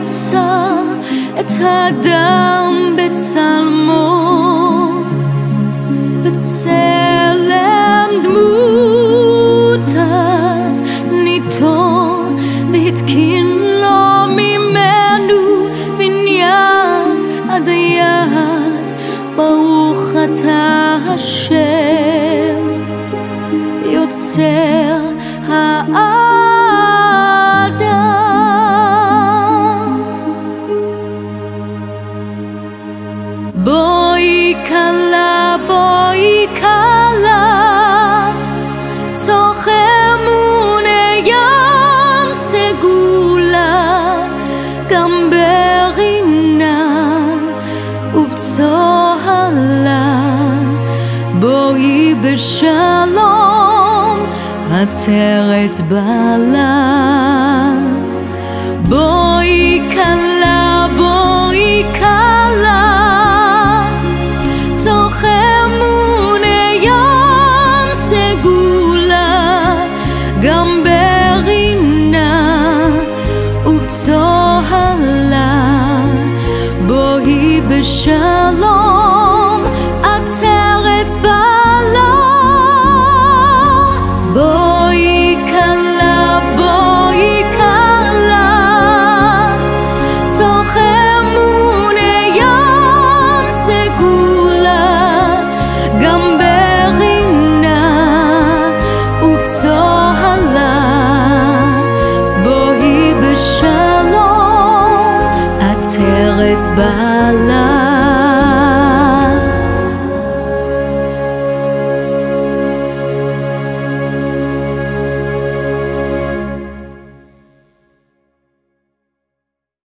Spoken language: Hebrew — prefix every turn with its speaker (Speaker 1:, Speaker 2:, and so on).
Speaker 1: יצר את האדם בצלמו, בצלם דמותיו ניטור והתקין לו ממנו בניין עד היד, ברוך אתה השם, יוצר האדם. בואי כלה, בואי כלה, תוך אמוני ים סגולה, גם ברינה ובצוהלה, בואי בשלום, עצרת בעלה. בואי בשלום, עצרת בעלה. בואי כלה, בואי כלה, תוך אמוני ים סגולה, גם ברינה ובצוהלה, בואי בשלום, עטרת בה